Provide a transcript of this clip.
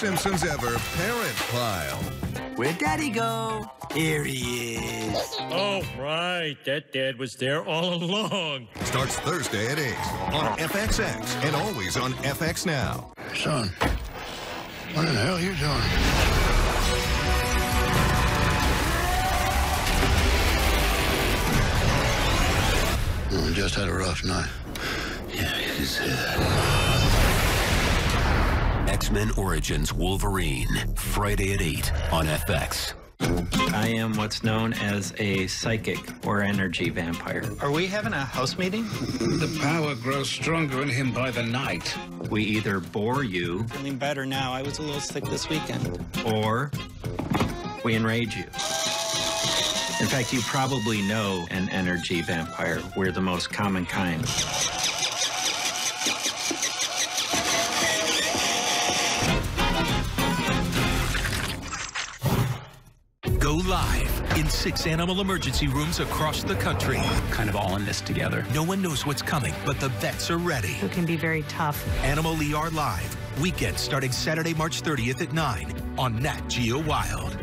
Simpsons ever parent pile. Where'd Daddy go? Here he is. Oh, right. That dad was there all along. Starts Thursday at 8 on FXX and always on FX Now. Son, what in the hell are you doing? We just had a rough night. Yeah, you can say that. X Men Origins Wolverine, Friday at 8 on FX. I am what's known as a psychic or energy vampire. Are we having a house meeting? The power grows stronger in him by the night. We either bore you Feeling better now. I was a little sick this weekend. or we enrage you. In fact, you probably know an energy vampire. We're the most common kind. Live in six animal emergency rooms across the country. kind of all in this together. No one knows what's coming, but the vets are ready. who can be very tough. Animal ER Live, weekend starting Saturday, March 30th at 9 on Nat Geo Wild.